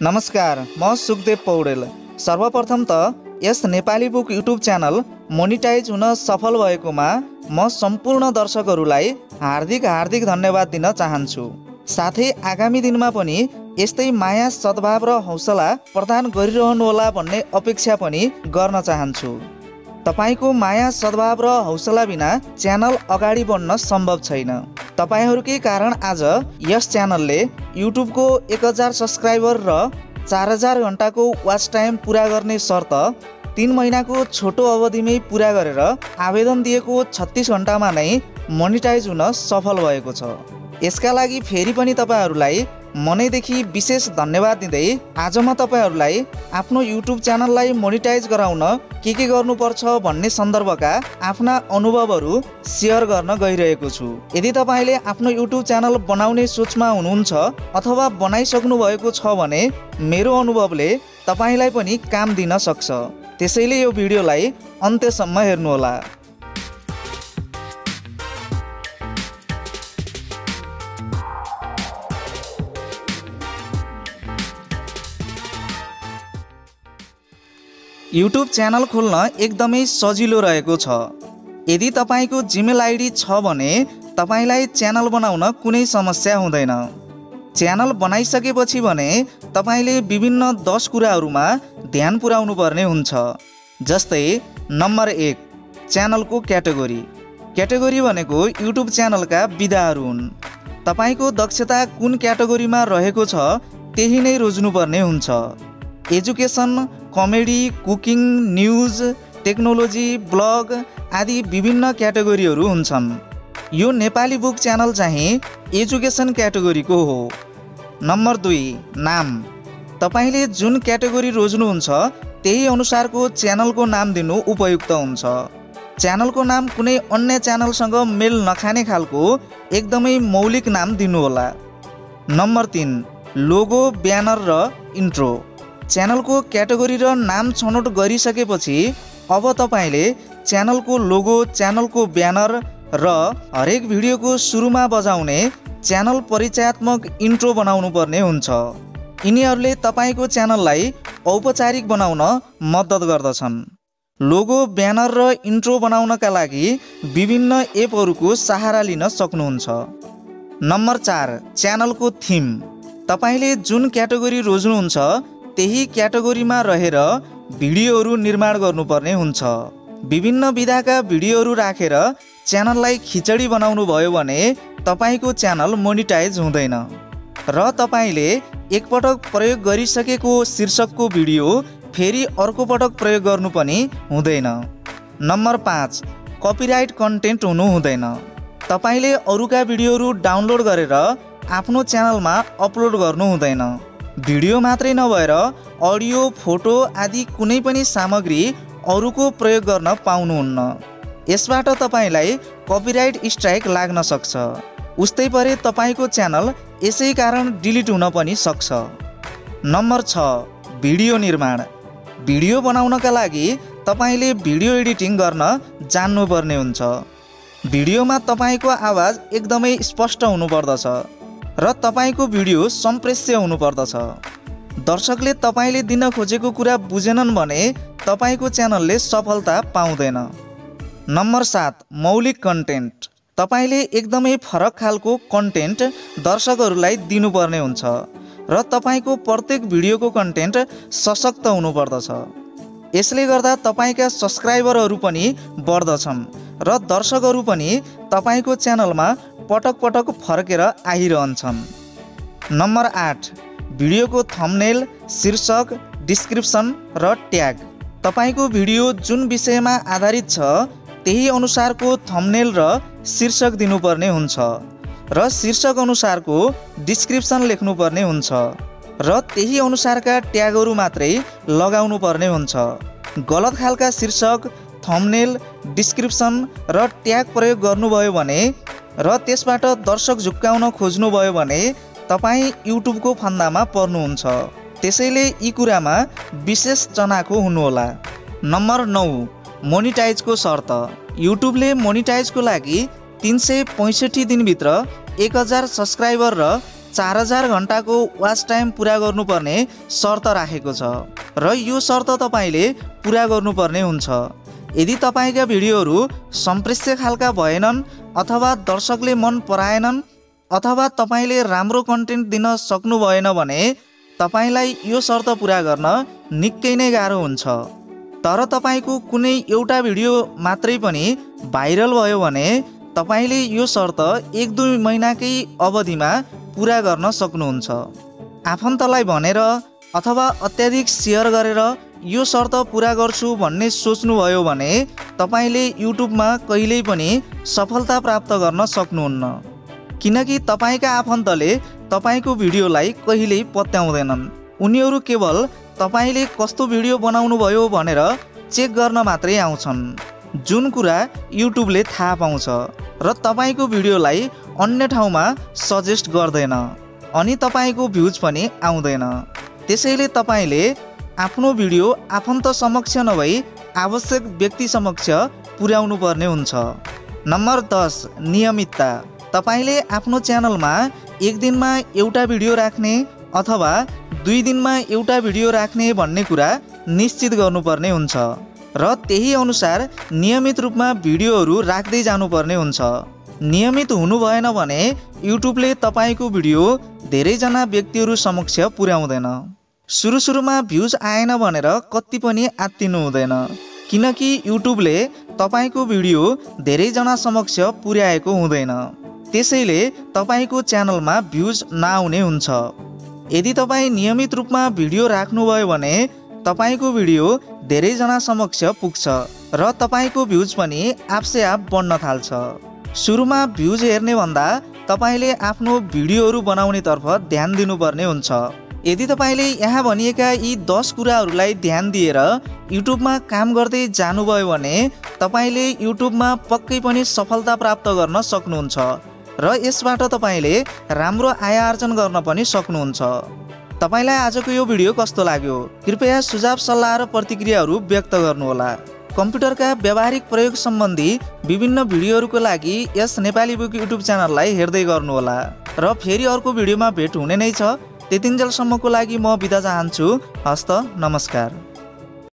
नमस्कार म सुखदेव पौडेल। सर्वप्रथम त यस Nepali book YouTube channel monetize हुन सफल भएकोमा म सम्पूर्ण दर्शकहरूलाई हार्दिक हार्दिक धन्यवाद दिन चाहन्छु। साथै आगामी दिनमा पनि यस्तै माया सद्भाव र हौसला प्रदान गरिरहनुहोला भन्ने अपेक्षा पनि गर्न चाहन्छु। तपाईँको माया सद्भाव र हौसला बिना च्यानल अगाडि बढ्न सम्भव छैन। तपाईँहरूकै कारण आज यस च्यानलले युट्युबको एक हजार सब्सक्राइबर र चार हजार घन्टाको वाच टाइम पुरा गर्ने शर्त तिन महिनाको छोटो अवधिमै पुरा गरेर आवेदन दिएको छत्तिस घन्टामा नै मोनिटाइज हुन सफल भएको छ। यसका लागि फेरि पनि तपाईँहरूलाई मनैदेखि विशेष धन्यवाद दिँदै आज म तपाईँहरूलाई आफ्नो युट्युब च्यानललाई मोनिटाइज गराउन के के गर्नुपर्छ भन्ने सन्दर्भका आफ्ना अनुभवहरू सेयर गर्न गइरहेको छु। यदि तपाईँले आफ्नो युट्युब च्यानल बनाउने सोचमा हुनुहुन्छ अथवा बनाइसक्नु भएको छ भने मेरो अनुभवले तपाईँलाई पनि काम दिन सक्छ। त्यसैले यो भिडियोलाई अन्त्यसम्म हेर्नुहोला। युट्युब च्यानल खोल्न एकदमै सजिलो रहेको छ। यदि तपाईँको जिमेल आइडी छ भने तपाईँलाई च्यानल बनाउन कुनै समस्या हुँदैन। च्यानल बनाइसकेपछि भने तपाईँले विभिन्न दस कुराहरूमा ध्यान पुर्याउनु पर्ने हुन्छ। जस्तै नम्बर एक च्यानलको क्याटेगोरी क्याटेगोरी भनेको युट्युब च्यानलका विधाहरू हुन्। तपाईँको दक्षता कुन क्याटेगोरीमा रहेको छ त्यही नै रोज्नुपर्ने हुन्छ। Education comedy cooking news technology blog आदि विभिन्न क्याटेगोरीहरू हुन्छन्। यो नेपाली बुक च्यानल चाहिँ एजुकेसन क्याटेगोरीको हो। नम्बर दुई नाम। तपाईँले जुन क्याटेगोरी रोज्नुहुन्छ त्यही अनुसारको च्यानलको नाम दिनु उपयुक्त हुन्छ। च्यानलको नाम कुनै अन्य च्यानलसँग मेल नखाने खालको एकदमै मौलिक नाम दिनुहोला। नम्बर तिन लोगो ब्यानर र इन्ट्रो। च्यानलको क्याटेगोरी र नाम छनौट गरिसकेपछि अब तपाईँले च्यानलको लोगो च्यानलको ब्यानर र हरेक भिडियोको सुरुमा बजाउने च्यानल परिचयात्मक इन्ट्रो बनाउनु पर्ने हुन्छ। यिनीहरूले तपाईँको च्यानललाई औपचारिक बनाउन मद्दत गर्दछन्। लोगो ब्यानर र इन्ट्रो बनाउनका लागि विभिन्न एपहरूको सहारा लिन सक्नुहुन्छ। नम्बर चार च्यानलको थिम। तपाईँले जुन क्याटेगोरी रोज्नुहुन्छ त्यही क्याटेगोरीमा रहेर भिडियोहरू निर्माण गर्नुपर्ने हुन्छ। विभिन्न विधाका भिडियोहरू राखेर च्यानललाई खिचडी बनाउनु भयो भने तपाईँको च्यानल मोनिटाइज हुँदैन। र तपाईँले एकपटक प्रयोग गरिसकेको शीर्षकको भिडियो फेरि अर्को पटक प्रयोग गर्नु पनि हुँदैन। नम्बर पाँच कपिराइट कन्टेन्ट हुनु हुँदैन। तपाईँले अरूका भिडियोहरू डाउनलोड गरेर आफ्नो च्यानलमा अपलोड गर्नु हुँदैन। भिडियो मात्रै नभएर अडियो फोटो आदि कुनै पनि सामग्री अरूको प्रयोग गर्न पाउनुहुन्न। यसबाट तपाईँलाई कपिराइट स्ट्राइक लाग्न सक्छ। उस्तै परे तपाईँको च्यानल यसै कारण डिलिट हुन पनि सक्छ। नम्बर छ भिडियो निर्माण। भिडियो बनाउनका लागि तपाईँले भिडियो एडिटिङ गर्न जान्नुपर्ने हुन्छ। भिडियोमा तपाईँको आवाज एकदमै स्पष्ट हुनुपर्दछ। र तपाईँको भिडियो सम्प्रेष्य हुनुपर्दछ। दर्शकले तपाईँले दिन खोजेको कुरा बुझेनन् भने तपाईँको च्यानलले सफलता पाउँदैन। नम्बर सात मौलिक कन्टेन्ट। तपाईँले एकदमै फरक खालको कन्टेन्ट दर्शकहरूलाई दिनुपर्ने हुन्छ र तपाईँको प्रत्येक भिडियोको कन्टेन्ट सशक्त हुनुपर्दछ। यसले गर्दा तपाईँका सब्सक्राइबरहरू पनि बढ्दछन् र दर्शकहरू पनि तपाईँको च्यानलमा पटक पटक फर्केर आइरहन्छन्। नम्बर आठ भिडियोको थम्नेल शीर्षक डिस्क्रिप्सन र ट्याग तपाईँको भिडियो जुन विषयमा आधारित छ त्यही अनुसारको थम्नेल र शीर्षक दिनुपर्ने हुन्छ र शीर्षक अनुसारको डिस्क्रिप्सन लेख्नुपर्ने हुन्छ र त्यही अनुसारका ट्यागहरू मात्रै लगाउनु पर्ने हुन्छ। गलत खालका शीर्षक थम्नेल डिस्क्रिप्सन र ट्याग प्रयोग गर्नुभयो भने र त्यसबाट दर्शक झुक्काउन खोज्नुभयो भने तपाईँ युट्युबको फन्दामा पर्नुहुन्छ। त्यसैले यी कुरामा विशेष चनाखो हुनुहोला। नम्बर नौ मोनिटाइजको शर्त। युट्युबले मोनिटाइजको लागि तिन सय पैँसठी दिनभित्र एक हजार सब्सक्राइबर र चार हजार घन्टाको वाच टाइम पुरा गर्नुपर्ने शर्त राखेको छ र यो शर्त तपाईँले पुरा गर्नुपर्ने हुन्छ। यदि तपाईँका भिडियोहरू सम्प्रेष्य खालका भएनन् अथवा दर्शकले मन पराएनन् अथवा तपाईँले राम्रो कन्टेन्ट दिन सक्नु भएन भने तपाईँलाई यो शर्त पुरा गर्न निकै नै गाह्रो हुन्छ। तर तपाईँको कुनै एउटा भिडियो मात्रै पनि भाइरल भयो भने तपाईँले यो शर्त एक दुई महिनाकै अवधिमा पुरा गर्न सक्नुहुन्छ। आफन्तलाई भनेर अथवा अत्याधिक सेयर गरेर यो शर्त पुरा गर्छु भन्ने सोच्नुभयो भने तपाईँले युट्युबमा कहिल्यै पनि सफलता प्राप्त गर्न सक्नुहुन्न। किनकि तपाईँका आफन्तले तपाईँको भिडियोलाई कहिल्यै पत्याउँदैनन्। उनीहरू केवल तपाईँले कस्तो भिडियो बनाउनु भयो भनेर चेक गर्न मात्रै आउँछन्। जुन कुरा युट्युबले थाहा पाउँछ र तपाईँको भिडियोलाई अन्य ठाउँमा सजेस्ट गर्दैन अनि तपाईँको भ्युज पनि आउँदैन। त्यसैले तपाईँले आफ्नो भिडियो आफन्त समक्ष नभई आवश्यक व्यक्ति समक्ष पुर्याउनु पर्ने हुन्छ। नम्बर दस नियमितता। तपाईँले आफ्नो च्यानलमा एक दिनमा एउटा भिडियो राख्ने अथवा दुई दिनमा एउटा भिडियो राख्ने भन्ने कुरा निश्चित गर्नुपर्ने हुन्छ र त्यही अनुसार नियमित रूपमा भिडियोहरू राख्दै जानुपर्ने हुन्छ। नियमित हुनु भएन भने युट्युबले तपाईँको भिडियो धेरैजना व्यक्तिहरू समक्ष पुर्याउँदैन। सुरु सुरुमा भ्युज आएन भनेर कति पनि आत्तिनु हुँदैन। किनकि युट्युबले तपाईँको भिडियो धेरैजना समक्ष पुर्याएको हुँदैन। त्यसैले तपाईँको च्यानलमा भ्युज नआउने हुन्छ। यदि तपाईँ नियमित रूपमा भिडियो राख्नुभयो भने तपाईँको भिडियो धेरैजना समक्ष पुग्छ र तपाईँको भ्युज पनि आफसे आफ बढ्न थाल्छ। सुरुमा भ्युज हेर्ने भन्दा तपाईँले आफ्नो भिडियोहरू बनाउनेतर्फ ध्यान दिनुपर्ने हुन्छ। यदि तपाईँले यहाँ भनिएका यी दस कुराहरूलाई ध्यान दिएर युट्युबमा काम गर्दै जानुभयो भने तपाईँले युट्युबमा पक्कै पनि सफलता प्राप्त गर्न सक्नुहुन्छ र यसबाट तपाईँले राम्रो आय आर्जन गर्न पनि सक्नुहुन्छ। तपाईँलाई आजको यो भिडियो कस्तो लाग्यो? कृपया सुझाव सल्लाह र प्रतिक्रियाहरू व्यक्त गर्नुहोला। कम्प्युटरका व्यावहारिक प्रयोग सम्बन्धी विभिन्न भिडियोहरूको लागि यस नेपाली बुक युट्युब च्यानललाई हेर्दै गर्नुहोला। र फेरि अर्को भिडियोमा भेट हुने नै छ। त्यतिन्जेलसम्मको लागि म बिदा चाहन्छु। हस्त नमस्कार।